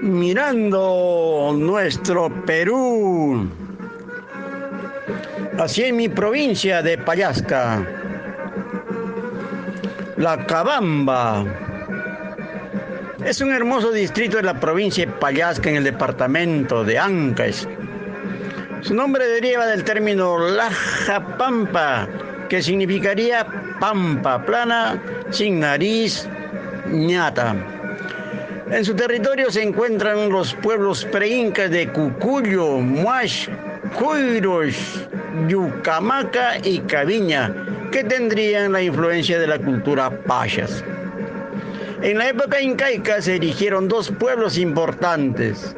mirando nuestro Perú. Así en mi provincia de Payasca, La Cabamba. Es un hermoso distrito de la provincia de Payasca en el departamento de Ancash. Su nombre deriva del término Laja Pampa, que significaría pampa plana, sin nariz, ñata. En su territorio se encuentran los pueblos preincas de Cucuyo, Muash, Cuiros, Yucamaca y Caviña, que tendrían la influencia de la cultura payas. En la época incaica se erigieron dos pueblos importantes,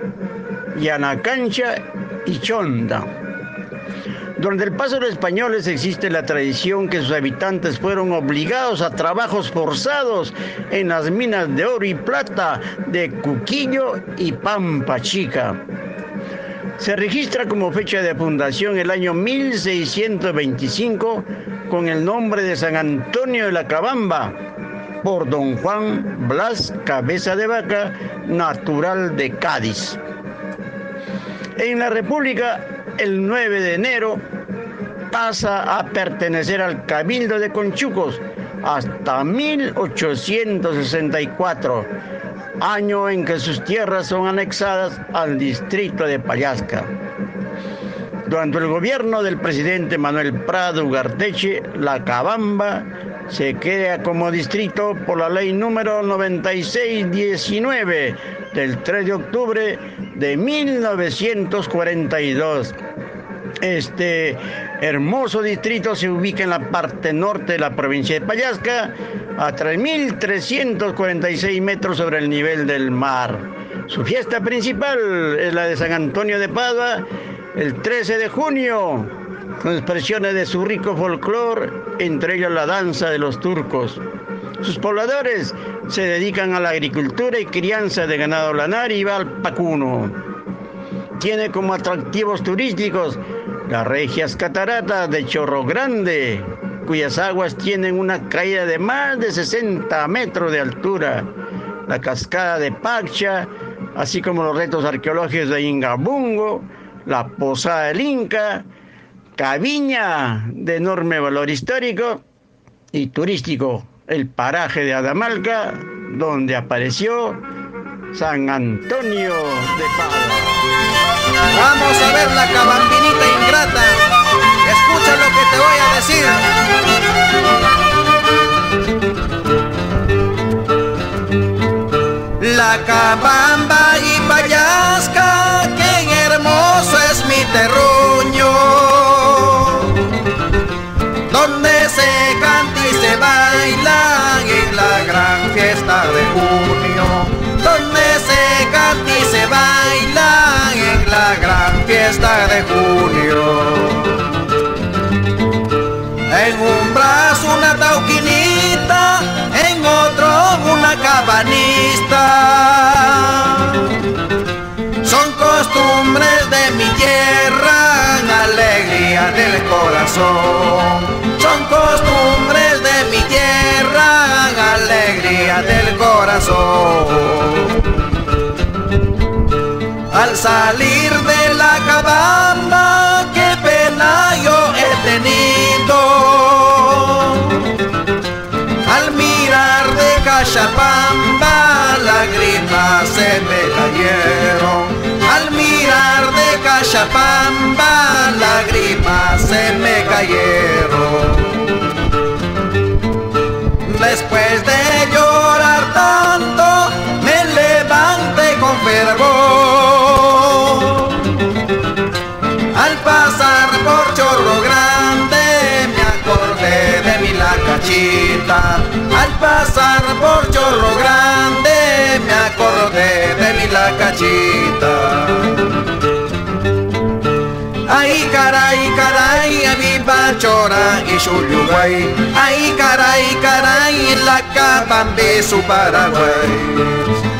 Yanacancha y Chonda. Durante el paso de los españoles existe la tradición que sus habitantes fueron obligados a trabajos forzados en las minas de oro y plata de Cuquillo y Pampa Chica. Se registra como fecha de fundación el año 1625 con el nombre de San Antonio de la Cabamba por don Juan Blas Cabeza de Vaca, natural de Cádiz. En la República, el 9 de enero, pasa a pertenecer al Cabildo de Conchucos hasta 1864, año en que sus tierras son anexadas al distrito de Payasca. Durante el gobierno del presidente Manuel Prado Ugarteche, la Cabamba se crea como distrito por la ley número 9619 del 3 de octubre de 1942. Este hermoso distrito se ubica en la parte norte de la provincia de Payasca, a 3.346 metros sobre el nivel del mar. Su fiesta principal es la de San Antonio de Padua, el 13 de junio, con expresiones de su rico folclore, entre ellos la danza de los turcos. Sus pobladores se dedican a la agricultura y crianza de ganado lanar y valpacuno. Tiene como atractivos turísticos las regias cataratas de Chorro Grande, cuyas aguas tienen una caída de más de 60 metros de altura, la cascada de Pacha, así como los retos arqueológicos de Ingabungo, la Posada del Inca, Caviña, de enorme valor histórico y turístico, el paraje de Adamalca, donde apareció San Antonio de Padua. Vamos a ver la cabambinita ingrata. Escucha lo que te voy a Son costumbres de mi tierra, alegría del corazón. Al salir de la cabamba, qué pena yo he tenido. Al mirar de Cachapamba, Después de llorar tanto, me levanté con fervor. Al pasar por Chorro Grande, me acordé de mi lacachita. Al pasar por Chorro Grande, me acordé de mi lacachita. Ay a mi bachora y Yuyuguay. Ay caray, caray, la cabambe su Paraguay.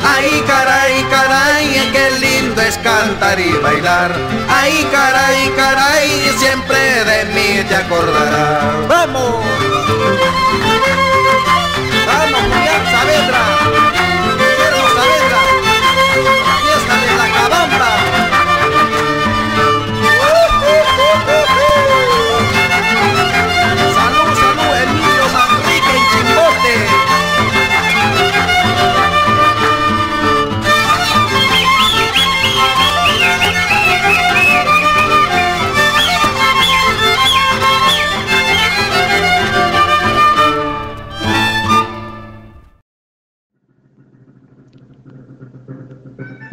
Ay caray, caray, qué lindo es cantar y bailar. Ay caray, caray, siempre de mí te acordarás. ¡Vamos!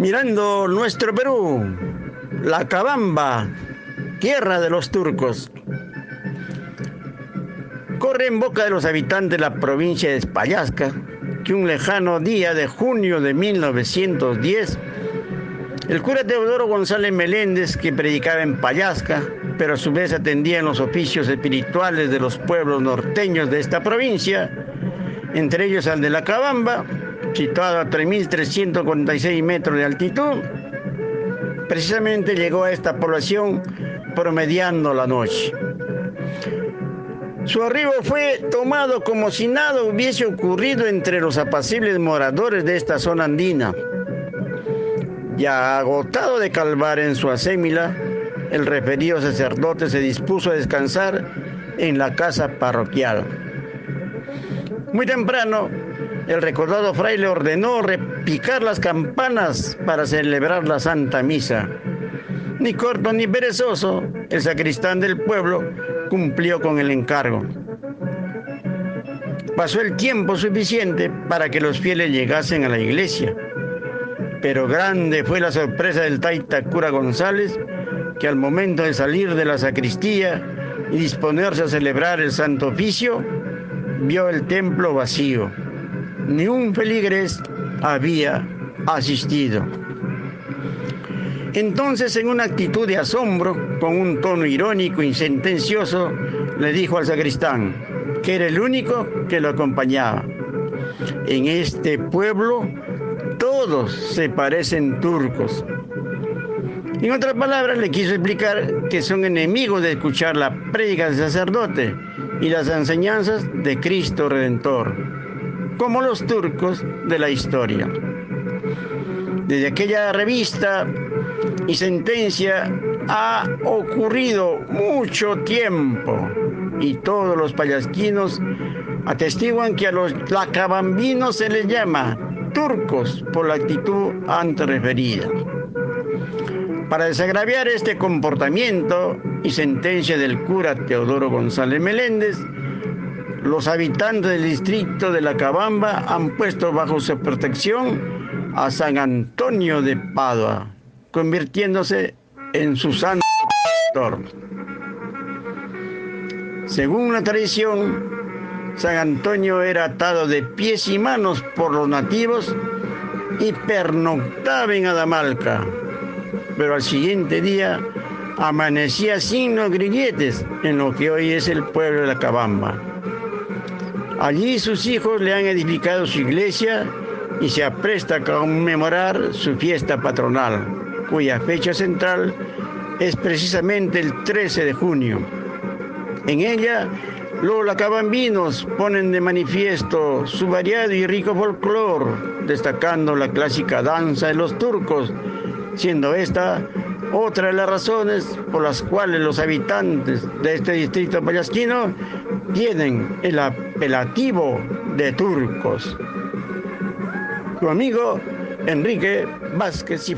Mirando nuestro Perú, la Cabamba, tierra de los turcos. Corre en boca de los habitantes de la provincia de Espallasca que un lejano día de junio de 1910, el cura Teodoro González Meléndez, que predicaba en Payasca, pero a su vez atendía en los oficios espirituales de los pueblos norteños de esta provincia, entre ellos al de la Cabamba, situado a 3.346 metros de altitud, precisamente llegó a esta población promediando la noche. Su arribo fue tomado como si nada hubiese ocurrido entre los apacibles moradores de esta zona andina. Ya agotado de calvar en su asémila, el referido sacerdote se dispuso a descansar en la casa parroquial. Muy temprano, el recordado fraile ordenó repicar las campanas para celebrar la Santa Misa. Ni corto ni perezoso, el sacristán del pueblo cumplió con el encargo. Pasó el tiempo suficiente para que los fieles llegasen a la iglesia, pero grande fue la sorpresa del taita cura González, que al momento de salir de la sacristía y disponerse a celebrar el santo oficio, vio el templo vacío ni un feligres había asistido. Entonces, en una actitud de asombro, con un tono irónico y sentencioso, le dijo al sacristán que era el único que lo acompañaba. En este pueblo todos se parecen turcos. En otras palabras, le quiso explicar que son enemigos de escuchar la prédica del sacerdote y las enseñanzas de Cristo Redentor como los turcos de la historia. Desde aquella revista y sentencia ha ocurrido mucho tiempo y todos los payasquinos atestiguan que a los lacabambinos se les llama turcos por la actitud antes referida. Para desagraviar este comportamiento y sentencia del cura Teodoro González Meléndez, los habitantes del distrito de La Cabamba han puesto bajo su protección a San Antonio de Padua, convirtiéndose en su santo pastor. Según la tradición, San Antonio era atado de pies y manos por los nativos y pernoctaba en Adamalca, pero al siguiente día amanecía sin los grilletes en lo que hoy es el pueblo de La Cabamba. Allí sus hijos le han edificado su iglesia y se apresta a conmemorar su fiesta patronal, cuya fecha central es precisamente el 13 de junio. En ella, los lacabambinos ponen de manifiesto su variado y rico folclor, destacando la clásica danza de los turcos, siendo esta otra de las razones por las cuales los habitantes de este distrito payasquino tienen el apelativo de turcos. Tu amigo Enrique Vázquez y